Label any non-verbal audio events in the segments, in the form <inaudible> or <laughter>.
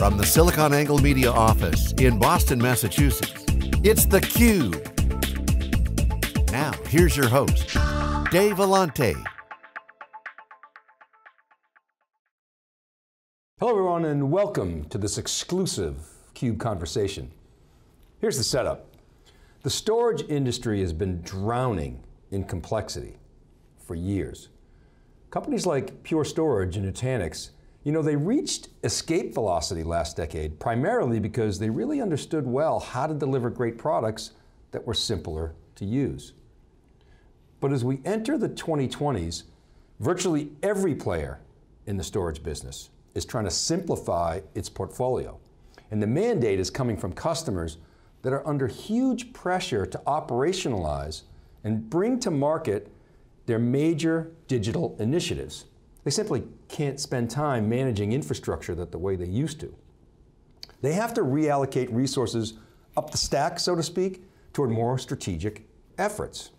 From the SiliconANGLE Media office in Boston, Massachusetts, it's theCUBE. Now, here's your host, Dave Vellante. Hello everyone and welcome to this exclusive CUBE conversation. Here's the setup. The storage industry has been drowning in complexity for years. Companies like Pure Storage and Nutanix, you know, they reached escape velocity last decade primarily because they really understood well how to deliver great products that were simpler to use. But as we enter the 2020s, virtually every player in the storage business is trying to simplify its portfolio. And the mandate is coming from customers that are under huge pressure to operationalize and bring to market their major digital initiatives. They simply can't spend time managing infrastructure that the way they used to. They have to reallocate resources up the stack, so to speak, toward more strategic efforts.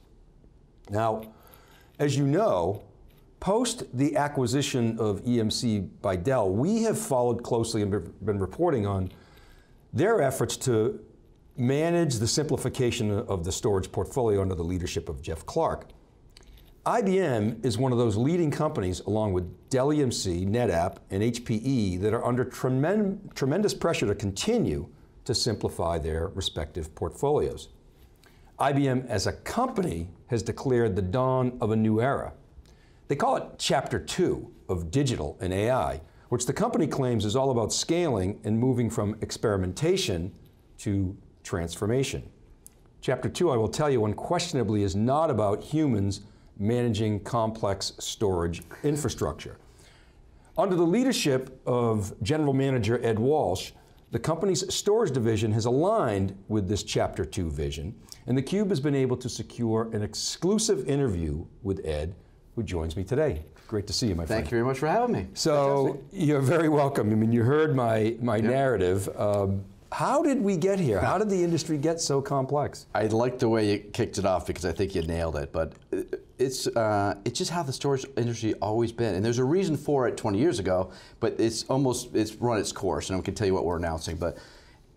Now, as you know, post the acquisition of EMC by Dell, we have followed closely and been reporting on their efforts to manage the simplification of the storage portfolio under the leadership of Jeff Clarke. IBM is one of those leading companies, along with Dell EMC, NetApp, and HPE, that are under tremend tremendous pressure to continue to simplify their respective portfolios. IBM as a company has declared the dawn of a new era. They call it Chapter 2 of Digital and AI, which the company claims is all about scaling and moving from experimentation to transformation. Chapter two, I will tell you, unquestionably is not about humans managing complex storage infrastructure. Under the leadership of General Manager Ed Walsh, the company's storage division has aligned with this Chapter 2 vision, and theCUBE has been able to secure an exclusive interview with Ed, who joins me today. Great to see you, my Thank friend. Thank you very much for having me. So, Fantastic. you're very welcome. I mean, you heard my, my yep. narrative. Um, how did we get here? How did the industry get so complex? I like the way you kicked it off because I think you nailed it. But it's uh, it's just how the storage industry always been, and there's a reason for it 20 years ago. But it's almost it's run its course, and I can tell you what we're announcing. But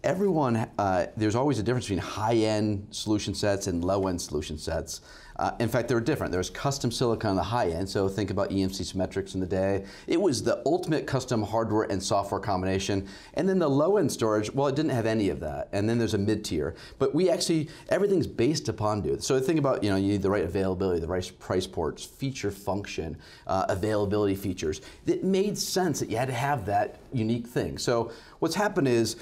everyone, uh, there's always a difference between high-end solution sets and low-end solution sets. Uh, in fact, they were different. There was custom silicon on the high end, so think about EMC Symmetrix in the day. It was the ultimate custom hardware and software combination. And then the low end storage, well, it didn't have any of that. And then there's a mid tier. But we actually, everything's based upon do. So think about, you know, you need the right availability, the right price ports, feature function, uh, availability features. It made sense that you had to have that unique thing. So what's happened is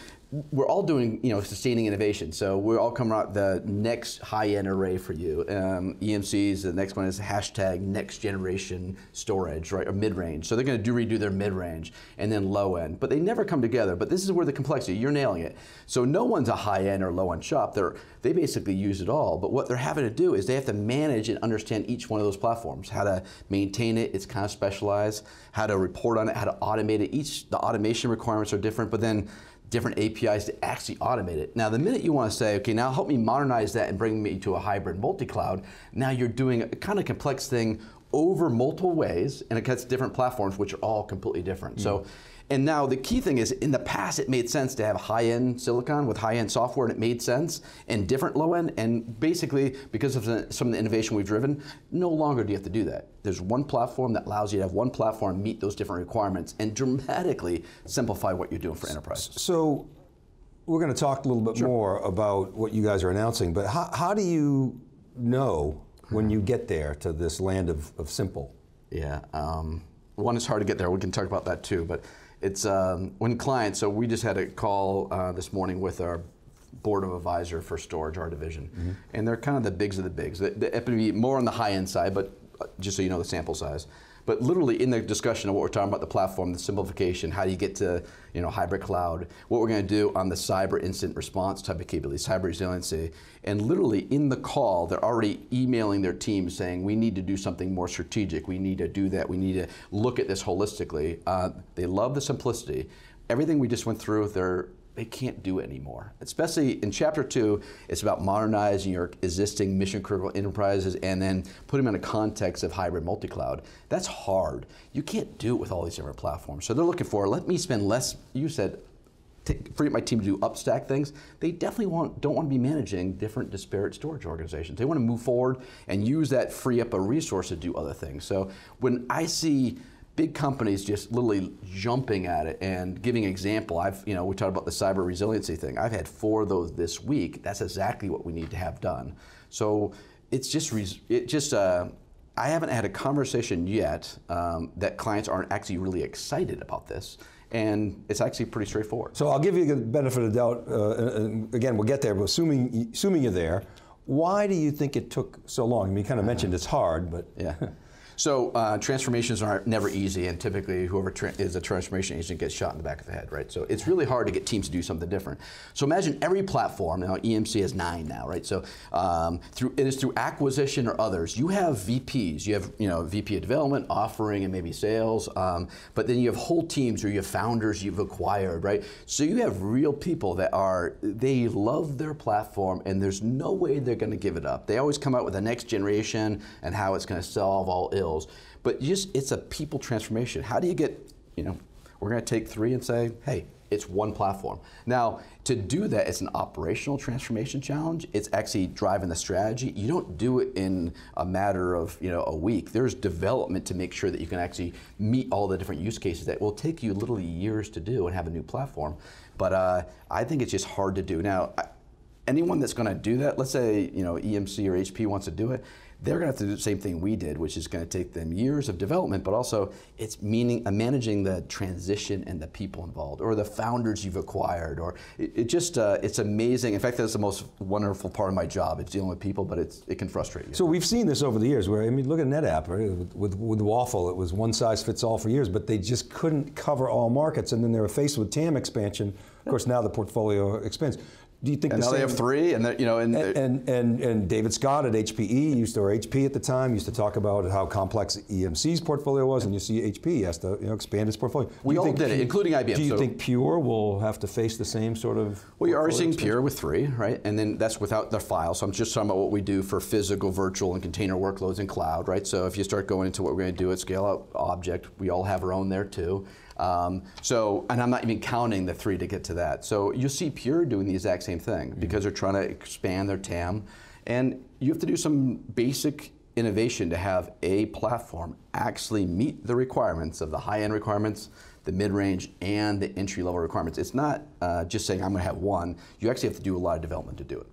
we're all doing, you know, sustaining innovation. So we're all coming out the next high-end array for you. Um, EMCs, the next one is hashtag next generation storage, right, or mid-range. So they're going to do redo their mid-range and then low-end, but they never come together. But this is where the complexity, you're nailing it. So no one's a high-end or low-end shop. They're, they basically use it all. But what they're having to do is they have to manage and understand each one of those platforms, how to maintain it, it's kind of specialized, how to report on it, how to automate it. Each, the automation requirements are different, but then different APIs to actually automate it. Now, the minute you want to say, okay, now help me modernize that and bring me to a hybrid multi-cloud, now you're doing a kind of complex thing over multiple ways, and it cuts different platforms, which are all completely different. Mm. So and now the key thing is, in the past, it made sense to have high-end silicon with high-end software, and it made sense, and different low-end, and basically, because of the, some of the innovation we've driven, no longer do you have to do that. There's one platform that allows you to have one platform meet those different requirements and dramatically simplify what you're doing for enterprise. So, we're going to talk a little bit sure. more about what you guys are announcing, but how, how do you know when you get there to this land of, of simple? Yeah, um, one, it's hard to get there. We can talk about that too, but it's um, when clients, so we just had a call uh, this morning with our board of advisor for storage, our division. Mm -hmm. And they're kind of the bigs of the bigs. They, they, more on the high end side, but uh, just so you know the sample size. But literally in the discussion of what we're talking about, the platform, the simplification, how do you get to you know, hybrid cloud, what we're going to do on the cyber incident response type of capabilities, cyber resiliency, and literally in the call, they're already emailing their team saying, we need to do something more strategic, we need to do that, we need to look at this holistically. Uh, they love the simplicity. Everything we just went through, they're they can't do it anymore. Especially in chapter two, it's about modernizing your existing mission critical enterprises and then putting them in a context of hybrid multi-cloud. That's hard. You can't do it with all these different platforms. So they're looking for, let me spend less, you said, free up my team to do upstack things, they definitely want, don't want to be managing different disparate storage organizations. They want to move forward and use that free up a resource to do other things. So when I see big companies just literally jumping at it and giving example. I've, you know, we talked about the cyber resiliency thing. I've had four of those this week. That's exactly what we need to have done. So it's just, it just, uh, I haven't had a conversation yet um, that clients aren't actually really excited about this. And it's actually pretty straightforward. So I'll give you the benefit of the doubt. Uh, and again, we'll get there, but assuming, assuming you're there, why do you think it took so long? I mean, you kind of mentioned it's hard, but. Yeah. <laughs> So uh, transformations are never easy, and typically whoever is a transformation agent gets shot in the back of the head, right? So it's really hard to get teams to do something different. So imagine every platform. Now EMC has nine now, right? So um, through it is through acquisition or others. You have VPs. You have you know VP of development, offering, and maybe sales. Um, but then you have whole teams, or you have founders you've acquired, right? So you have real people that are they love their platform, and there's no way they're going to give it up. They always come out with the next generation and how it's going to solve all ills. But just it's a people transformation. How do you get, you know, we're going to take three and say, hey, it's one platform. Now, to do that, it's an operational transformation challenge. It's actually driving the strategy. You don't do it in a matter of you know a week. There's development to make sure that you can actually meet all the different use cases that will take you literally years to do and have a new platform. But uh, I think it's just hard to do. Now, anyone that's going to do that, let's say you know EMC or HP wants to do it, they're going to have to do the same thing we did, which is going to take them years of development, but also it's meaning uh, managing the transition and the people involved, or the founders you've acquired, or it, it just uh, it's amazing. In fact, that's the most wonderful part of my job. It's dealing with people, but it's it can frustrate you. So we've seen this over the years. Where I mean, look at NetApp right? with, with, with WAFL. It was one size fits all for years, but they just couldn't cover all markets, and then they were faced with TAM expansion. Of course, now the portfolio expands do you think and the now same, they have three, and you know, and and, and, and and David Scott at HPE used to, or HP at the time used to talk about how complex EMC's portfolio was, and you see HP has to you know expand its portfolio. Do we all did it, including IBM. Do you so think Pure will have to face the same sort of? Well, you're already seeing Pure with three, right? And then that's without the file. So I'm just talking about what we do for physical, virtual, and container workloads in cloud, right? So if you start going into what we're going to do at Scale Out Object, we all have our own there too. Um, so, and I'm not even counting the three to get to that. So you see Pure doing the exact same thing mm -hmm. because they're trying to expand their TAM, and you have to do some basic innovation to have a platform actually meet the requirements of the high-end requirements, the mid-range, and the entry-level requirements. It's not uh, just saying I'm going to have one. You actually have to do a lot of development to do it.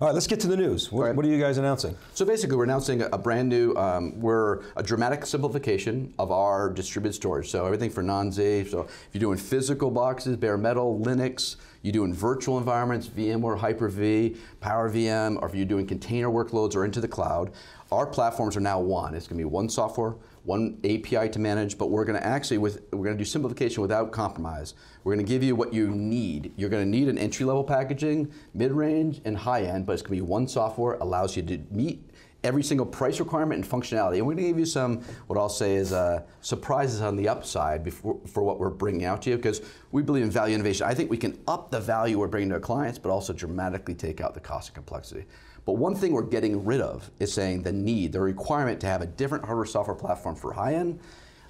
All right, let's get to the news. What, right. what, are you guys announcing? So basically, we're announcing a, a brand new, um, we're a dramatic simplification of our distributed storage. So everything for non-Z. So if you're doing physical boxes, bare metal, Linux, you're doing virtual environments, VMware, Hyper-V, Power VM, or if you're doing container workloads or into the cloud, our platforms are now one. It's going to be one software, one API to manage, but we're going to actually, with, we're going to do simplification without compromise. We're going to give you what you need. You're going to need an entry-level packaging, mid-range, and high-end, but it's going to be one software, allows you to meet every single price requirement and functionality. And we're going to give you some, what I'll say is uh, surprises on the upside before, for what we're bringing out to you, because we believe in value innovation. I think we can up the value we're bringing to our clients, but also dramatically take out the cost and complexity. But one thing we're getting rid of is saying the need, the requirement to have a different hardware software platform for high end,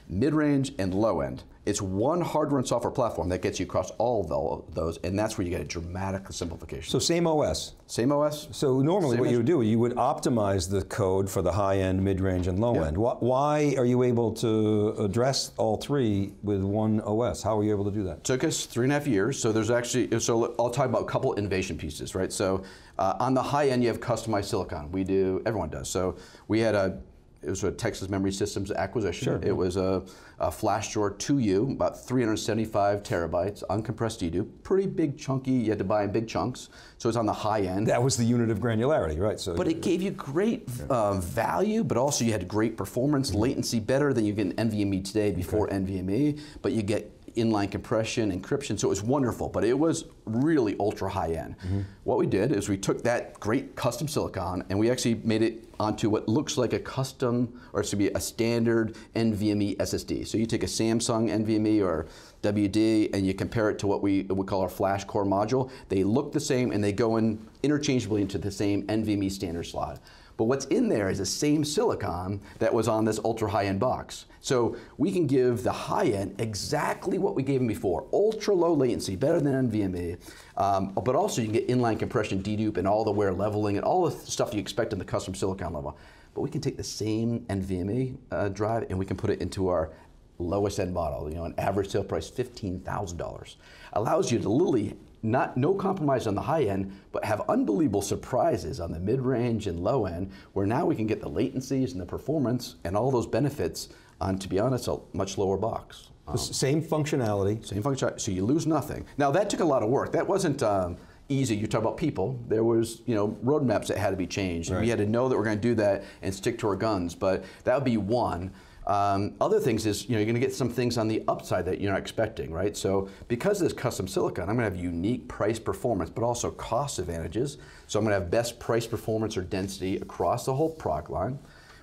mid range, and low end. It's one hardware and software platform that gets you across all of those, and that's where you get a dramatic simplification. So same OS. Same OS. So normally what you would do, you would optimize the code for the high end, mid range, and low yeah. end. Why are you able to address all three with one OS? How are you able to do that? Took us three and a half years. So there's actually, so I'll talk about a couple innovation pieces, right? So uh, on the high end, you have customized silicon. We do, everyone does. So we had a it was a Texas Memory Systems acquisition. Sure. It was a, a flash drawer 2U, about 375 terabytes, uncompressed eDO. Pretty big, chunky. You had to buy in big chunks, so it's on the high end. That was the unit of granularity, right? So, but it gave you great uh, value, but also you had great performance, mm -hmm. latency better than you get in NVMe today before okay. NVMe. But you get inline compression, encryption, so it was wonderful, but it was really ultra high end. Mm -hmm. What we did is we took that great custom silicon and we actually made it onto what looks like a custom, or it should be a standard NVMe SSD. So you take a Samsung NVMe or WD and you compare it to what we would call our flash core module. They look the same and they go in interchangeably into the same NVMe standard slot. But what's in there is the same silicon that was on this ultra high end box. So we can give the high end exactly what we gave them before ultra low latency, better than NVMe, um, but also you can get inline compression, dedupe, and all the wear leveling and all the stuff you expect in the custom silicon level. But we can take the same NVMe uh, drive and we can put it into our lowest end model, you know, an average sale price $15,000. Allows you to literally not no compromise on the high end, but have unbelievable surprises on the mid-range and low end, where now we can get the latencies and the performance and all those benefits on, to be honest, a much lower box. Um, same functionality. Same functionality. So you lose nothing. Now that took a lot of work. That wasn't. Um, easy. You talk about people. There was, you know, roadmaps that had to be changed. Right. We had to know that we're going to do that and stick to our guns. But that would be one. Um, other things is, you know, you're going to get some things on the upside that you're not expecting, right? So because of this custom silicon, I'm going to have unique price performance, but also cost advantages. So I'm going to have best price performance or density across the whole product line.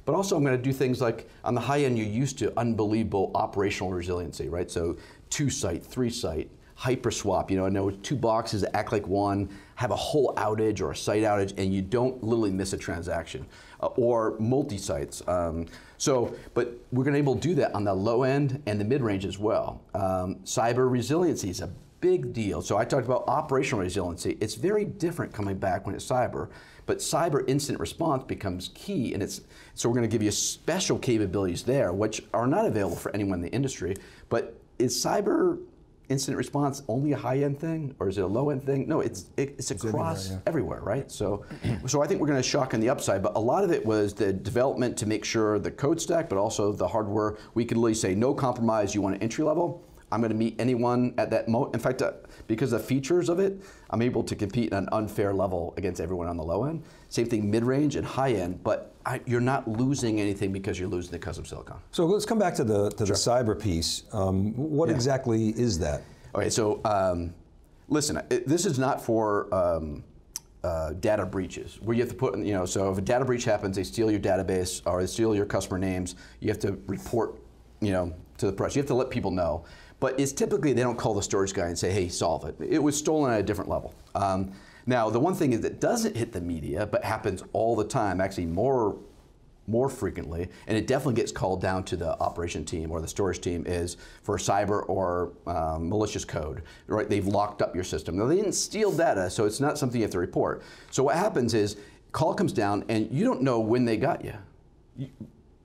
But also I'm going to do things like on the high end, you're used to unbelievable operational resiliency, right? So two site, three site, hyper swap. You know, I know two boxes act like one, have a whole outage or a site outage, and you don't literally miss a transaction. Uh, or multi-sites. Um, so, but we're going to be able to do that on the low end and the mid-range as well. Um, cyber resiliency is a big deal. So I talked about operational resiliency. It's very different coming back when it's cyber, but cyber incident response becomes key, and it's so we're going to give you special capabilities there, which are not available for anyone in the industry. But is cyber incident response only a high-end thing, or is it a low-end thing? No, it's it, it's, it's, across everywhere, yeah. everywhere, right? So, so I think we're going to shock on the upside, but a lot of it was the development to make sure the code stack, but also the hardware. We could really say no compromise. You want an entry level. I'm going to meet anyone at that mo. In fact, uh, because of the features of it, I'm able to compete at an unfair level against everyone on the low end. Same thing, mid-range and high end, but I, you're not losing anything because you're losing the custom silicon. So let's come back to the to sure. the cyber piece. Um, what yeah. exactly is that? Okay, so um, listen, it, this is not for. Um, uh, data breaches where you have to put, you know, so if a data breach happens, they steal your database or they steal your customer names, you have to report, you know, to the press. You have to let people know. But it's typically they don't call the storage guy and say, hey, solve it. It was stolen at a different level. Um, now, the one thing is that doesn't hit the media, but happens all the time, actually more more frequently, and it definitely gets called down to the operation team or the storage team is for cyber or um, malicious code. Right? They've locked up your system. Now they didn't steal data, so it's not something you have to report. So what happens is call comes down, and you don't know when they got you. you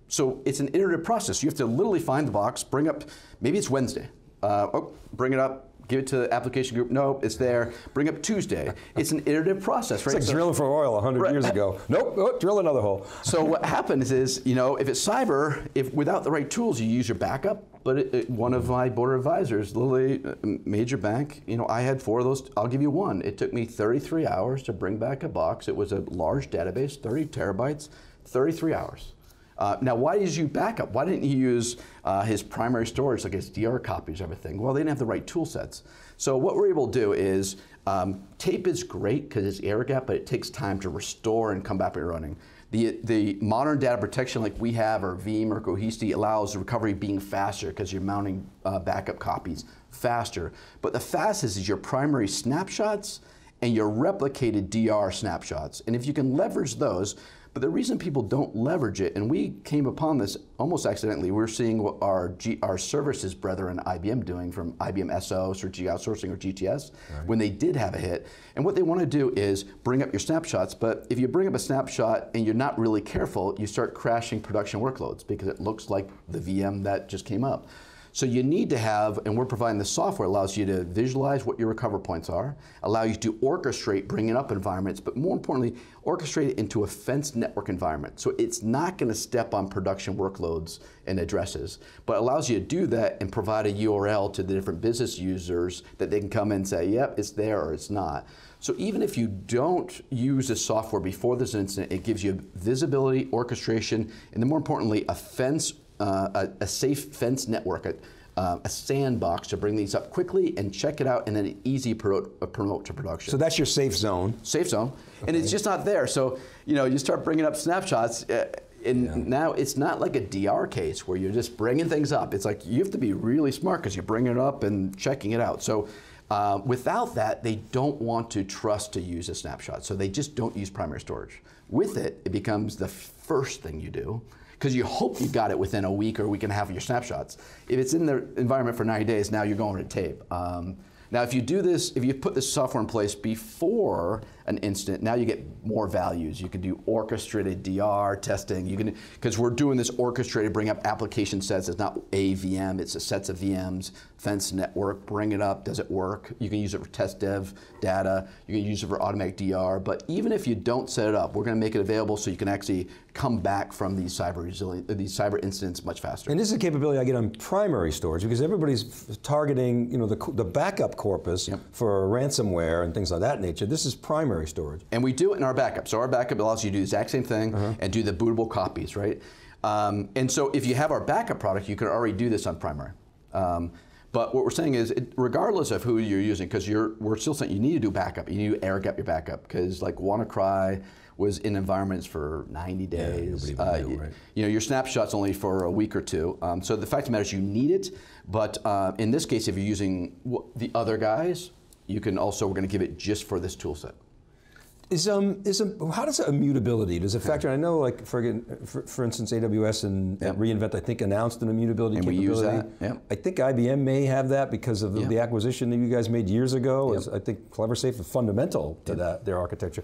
so it's an iterative process. You have to literally find the box, bring up, maybe it's Wednesday. Uh, oh, bring it up, give it to the application group. Nope, it's there. Bring up Tuesday. It's an iterative process, right? It's like so, drilling for oil 100 right. years ago. Nope, oh, drill another hole. So what happens is, you know, if it's cyber, if without the right tools, you use your backup. But it, it, one of my board of advisors, Lily, uh, major bank, you know, I had four of those. I'll give you one. It took me 33 hours to bring back a box. It was a large database, 30 terabytes, 33 hours. Uh, now, why did you backup? Why didn't he use uh, his primary storage, like his DR copies, everything? Well, they didn't have the right tool sets. So what we're able to do is, um, tape is great because it's air gap, but it takes time to restore and come back and running. The, the modern data protection like we have, or Veeam or Cohesity, allows recovery being faster because you're mounting uh, backup copies faster. But the fastest is your primary snapshots and your replicated DR snapshots. And if you can leverage those, but the reason people don't leverage it, and we came upon this almost accidentally, we're seeing what our, G, our services brethren IBM doing from IBM SO, strategic outsourcing, or GTS, right. when they did have a hit. And what they want to do is bring up your snapshots, but if you bring up a snapshot and you're not really careful, you start crashing production workloads because it looks like the VM that just came up. So you need to have, and we're providing the software allows you to visualize what your recover points are, allow you to orchestrate bringing up environments, but more importantly, orchestrate it into a fenced network environment. So it's not going to step on production workloads and addresses, but allows you to do that and provide a URL to the different business users that they can come in and say, yep, it's there or it's not. So even if you don't use the software before this incident, it gives you visibility, orchestration, and then more importantly, a fence uh, a, a, safe fence network, a, uh, a, sandbox to bring these up quickly and check it out and then easy promote, uh, promote to production. So that's your safe zone. Safe zone. Okay. And it's just not there. So, you know, you start bringing up snapshots. Uh, and yeah. now it's not like a DR case where you're just bringing things up. It's like you have to be really smart because you're bringing it up and checking it out. So uh, without that, they don't want to trust to use a snapshot. So they just don't use primary storage. With it, it becomes the first thing you do because you hope you've got it within a week or a week and a half of your snapshots. If it's in the environment for 90 days, now you're going to tape. Um, now, if you do this, if you put this software in place before an incident, now you get more values. You can do orchestrated DR testing. You can because we're doing this orchestrated, bring up application sets. It's not a VM; it's a sets of VMs. Fence network, bring it up. Does it work? You can use it for test dev data. You can use it for automatic DR. But even if you don't set it up, we're going to make it available so you can actually come back from these cyber resilient, these cyber incidents much faster. And this is a capability I get on primary storage because everybody's targeting, you know, the, the backup corpus Yep. for ransomware and things of that nature. This is primary storage. And we do it in our backup. So our backup allows you to do the exact same thing Uh-huh. and do the bootable copies, right? Um, and so if you have our backup product, you can already do this on primary. Um, but what we're saying is, it, regardless of who you're using, because you're, we're still saying you need to do backup. You need to air gap your backup because like WannaCry was in environments for 90 days. nobody would Uh, know, right. You know, your snapshot's only for a week or two. Um, so the fact of the matter is you need it. But uh, in this case, if you're using the other guys, you can also, we're going to give it just for this tool set. Is um is um, how does immutability does it factor? I know like for, for for instance AWS and Yep. reInvent I think announced an immutability And we use capability. that, yep. I think IBM may have that because of the, the acquisition that you guys made years ago. Yep. Is, I think CleverSafe is fundamental to that their architecture.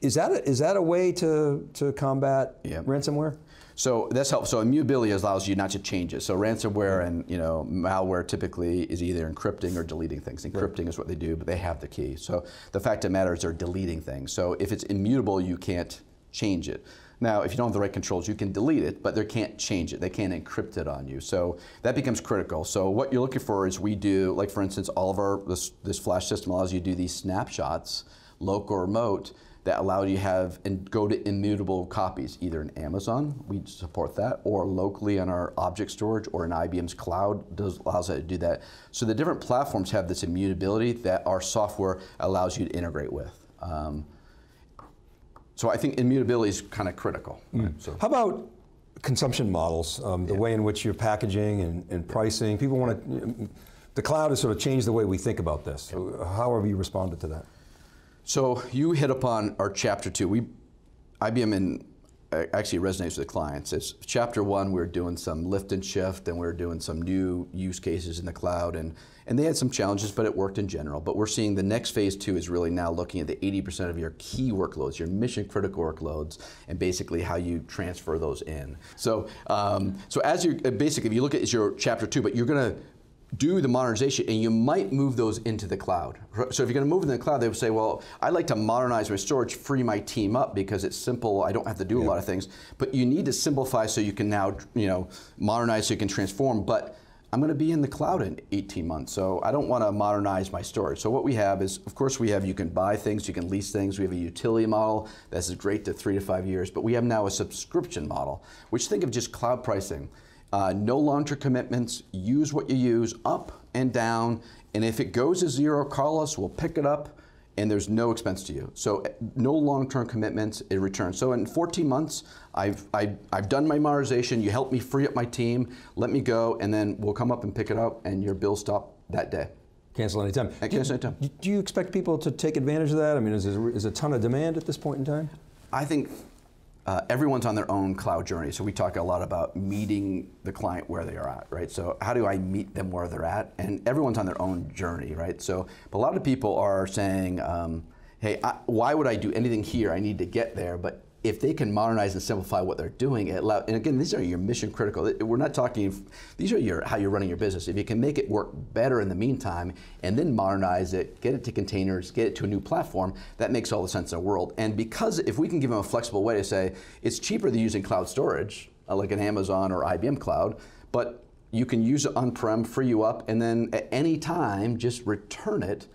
Is that a, is that a way to to combat Yep. ransomware? So that's helpful. So immutability allows you not to change it. So ransomware and you know malware typically is either encrypting or deleting things. Encrypting is what they do, but they have the key. So the fact of the matter is they're deleting things. So if it's immutable, you can't change it. Now, if you don't have the right controls, you can delete it, but they can't change it. They can't encrypt it on you. So that becomes critical. So what you're looking for is we do, like for instance, all of our this, this flash system allows you to do these snapshots, local or remote, that allow you to have and go to immutable copies, either in Amazon, we support that, or locally on our object storage, or in IBM's cloud does allows that to do that. So the different platforms have this immutability that our software allows you to integrate with. Um, so I think immutability is kind of critical. right? So How about consumption models? Um, the way in which you're packaging and, and pricing. People want to. The cloud has sort of changed the way we think about this. How have you responded to that? So you hit upon our chapter two. We, IBM uh, actually resonates with the clients. It's chapter one. We are doing some lift and shift, and we are doing some new use cases in the cloud, and and they had some challenges, but it worked in general. But we're seeing the next phase two is really now looking at the 80% of your key workloads, your mission critical workloads, and basically how you transfer those in. So um, so as you uh, basically, if you look at your chapter two, but you're going to do the modernization and you might move those into the cloud. So if you're going to move them in the cloud, they would say, well, I'd like to modernize my storage, free my team up because it's simple, I don't have to do a lot of things. But you need to simplify so you can now, you know, modernize so you can transform. But I'm going to be in the cloud in 18 months, so I don't want to modernize my storage. So what we have is, of course, we have you can buy things, you can lease things. We have a utility model that's great to three to five years, but we have now a subscription model, which think of just cloud pricing. Uh, no long-term commitments. Use what you use, up and down. And if it goes to zero, call us. We'll pick it up, and there's no expense to you. So uh, no long-term commitments in return. So in 14 months, I've I, I've done my monetization. You helped me free up my team. Let me go, and then we'll come up and pick it up, and your bill stop that day. Cancel anytime. I cancel anytime. Do, do you expect people to take advantage of that? I mean, is there is a ton of demand at this point in time? I think uh, everyone's on their own cloud journey. So we talk a lot about meeting the client where they are at, right? So how do I meet them where they're at? And everyone's on their own journey, right? So but a lot of people are saying, um, hey, I, why would I do anything here? I need to get there. But if they can modernize and simplify what they're doing, it allow, and again, these are your mission critical. We're not talking, these are your how you're running your business. If you can make it work better in the meantime, and then modernize it, get it to containers, get it to a new platform, that makes all the sense in the world. And because if we can give them a flexible way to say, it's cheaper than using cloud storage, uh, like an Amazon or IBM cloud, but you can use it on-prem, free you up, and then at any time, just return it.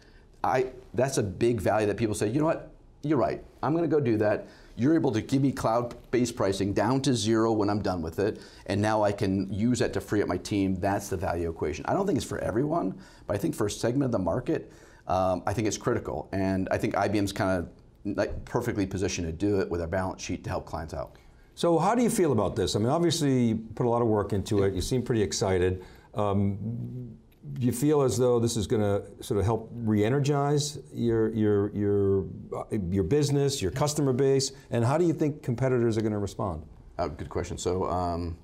I, that's a big value that people say, you know what, you're right, I'm going to go do that. You're able to give me cloud-based pricing down to zero when I'm done with it, and now I can use that to free up my team. That's the value equation. I don't think it's for everyone, but I think for a segment of the market, um, I think it's critical. And I think IBM's kind of like perfectly positioned to do it with our balance sheet to help clients out. So how do you feel about this? I mean, obviously you put a lot of work into it. You seem pretty excited. Um, do you feel as though this is going to sort of help re-energize your your your uh, your business, your customer base, and how do you think competitors are going to respond? Uh, good question. So, um,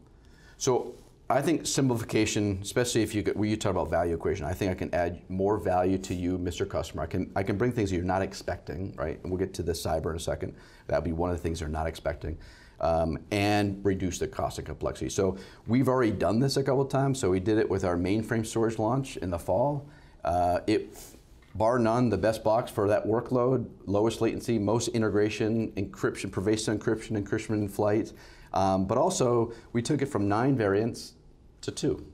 so I think simplification, especially if you you talk about value equation, I think I can add more value to you, Mr. Customer. I can I can bring things that you're not expecting, right? And we'll get to the cyber in a second. That'll be one of the things they're not expecting. Um, and reduce the cost and complexity. So we've already done this a couple of times. So we did it with our mainframe storage launch in the fall. Uh, it, bar none, the best box for that workload, lowest latency, most integration, encryption, pervasive encryption, encryption in flight. Um, but also, we took it from nine variants to two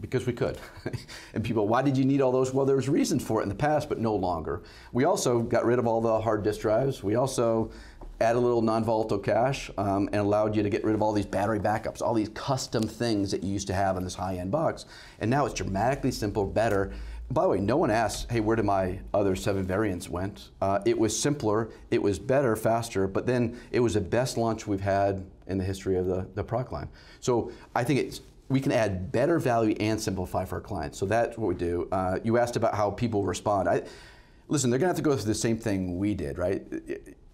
because we could. <laughs> and people, why did you need all those? Well, there was reasons for it in the past, but no longer. We also got rid of all the hard disk drives. We also add a little non-volatile cache um, and allowed you to get rid of all these battery backups, all these custom things that you used to have in this high-end box. And now it's dramatically simple, better. By the way, no one asked, hey, where did my other seven variants went? Uh, it was simpler, it was better, faster, but then it was the best launch we've had in the history of the, the product line. So I think it's we can add better value and simplify for our clients. So that's what we do. Uh, you asked about how people respond. I, listen, they're going to have to go through the same thing we did, right?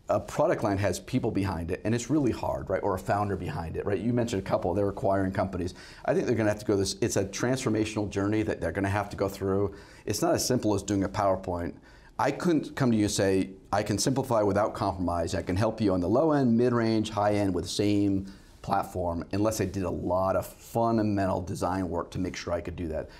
A product line has people behind it, and it's really hard, right? Or a founder behind it, right? You mentioned a couple, they're acquiring companies. I think they're going to have to go this, it's a transformational journey that they're going to have to go through. It's not as simple as doing a PowerPoint. I couldn't come to you and say, I can simplify without compromise. I can help you on the low end, mid range, high end with the same platform, unless I did a lot of fundamental design work to make sure I could do that.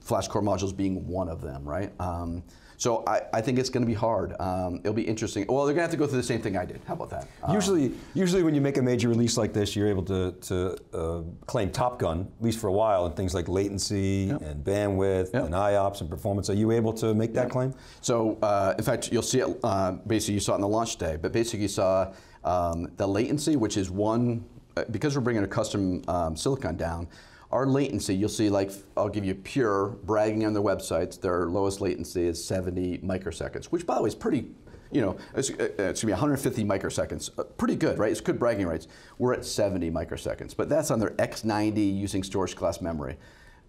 Flash core modules being one of them, right? Um, so I, I think it's going to be hard. Um, it'll be interesting. Well, they're going to have to go through the same thing I did. How about that? Uh, usually, usually when you make a major release like this, you're able to, to uh, claim Top Gun, at least for a while, and things like latency yep. and bandwidth yep. and IOPS and performance. Are you able to make that yep. claim? So, uh, in fact, you'll see it. Uh, basically, you saw it on the launch day, but basically, you saw um, the latency, which is one uh, because we're bringing a custom um, silicon down our latency, you'll see like, I'll give you pure bragging on their websites, their lowest latency is 70 microseconds, which by the way is pretty, you know, it's, uh, it's 150 microseconds. Uh, pretty good, right? It's good bragging rights. We're at 70 microseconds, but that's on their X90 using storage class memory.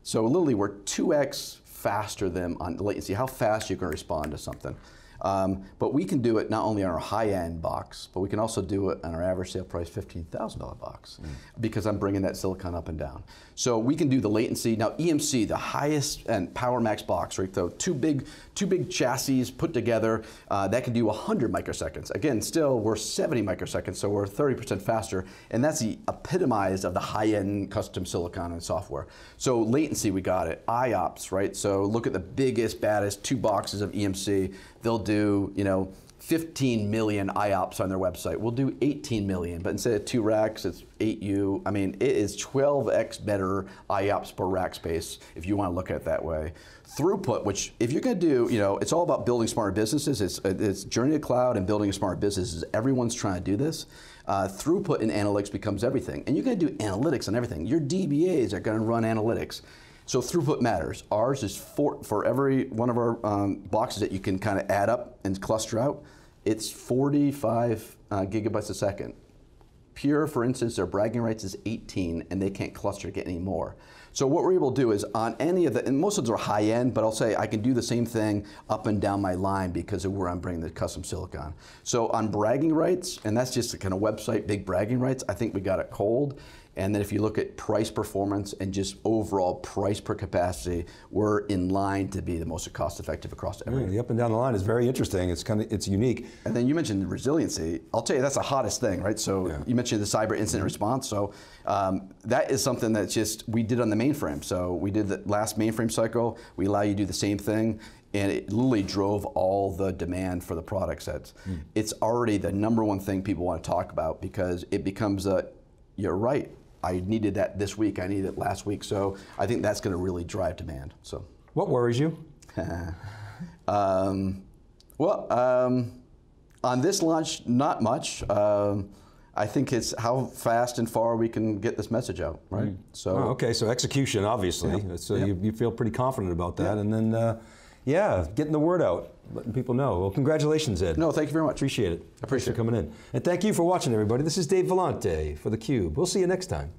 So literally we're 2x faster than on latency, how fast you can respond to something. Um, but we can do it not only on our high-end box, but we can also do it on our average sale price $15,000 box mm. because I'm bringing that silicon up and down. So we can do the latency. Now EMC, the highest and PowerMax box, right? So two big, two big chassis put together, uh, that can do 100 microseconds. Again, still we're 70 microseconds, so we're 30% faster, and that's the epitomized of the high-end custom silicon and software. So latency, we got it. IOPS, right? So look at the biggest, baddest two boxes of EMC. They'll do, you know, 15 million IOPS on their website. We'll do 18 million, but instead of two racks, it's 8U. I mean, it is 12x better IOPS per rack space if you want to look at it that way. Throughput, which if you're going to do, you know, it's all about building smarter businesses. It's, it's journey to cloud and building a smart businesses. Everyone's trying to do this. Uh, throughput in analytics becomes everything. And you're going to do analytics on everything. Your DBAs are going to run analytics. So throughput matters. Ours is for, for every one of our um, boxes that you can kind of add up and cluster out, it's 45 uh, gigabytes a second. Pure, for instance, their bragging rights is 18 and they can't cluster to get any more. So what we're able to do is on any of the, and most of those are high end, but I'll say I can do the same thing up and down my line because of where I'm bringing the custom silicon. So on bragging rights, and that's just a kind of website, big bragging rights, I think we got it cold. And then if you look at price performance and just overall price per capacity, we're in line to be the most cost effective across everything. Yeah, the up and down the line is very interesting. It's kind of it's unique. And then you mentioned resiliency. I'll tell you that's the hottest thing, right? So yeah. you mentioned the cyber incident response. So um, that is something that just we did on the mainframe. So we did the last mainframe cycle. We allow you to do the same thing and it literally drove all the demand for the product sets. Mm. It's already the number one thing people want to talk about because it becomes a, you're right, I needed that this week. I needed it last week. So I think that's going to really drive demand. So. What worries you? <laughs> um, well, um, on this launch, not much. Um, I think it's how fast and far we can get this message out, right? Mm. So. Oh, okay, so execution, obviously. Yeah. So yeah. You, you, feel pretty confident about that, yeah. and then, uh, yeah, getting the word out letting people know. Well, congratulations, Ed. No, thank you very much. Appreciate it. Appreciate Thanks for coming in. And thank you for watching, everybody. This is Dave Vellante for theCUBE. We'll see you next time.